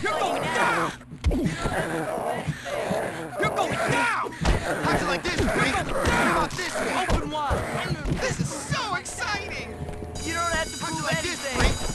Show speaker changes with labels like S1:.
S1: You're going down! You're going down!
S2: How's it like this, Frank? How about this? Open
S1: wide!
S2: This is so exciting!
S1: You don't have to prove like anything! This,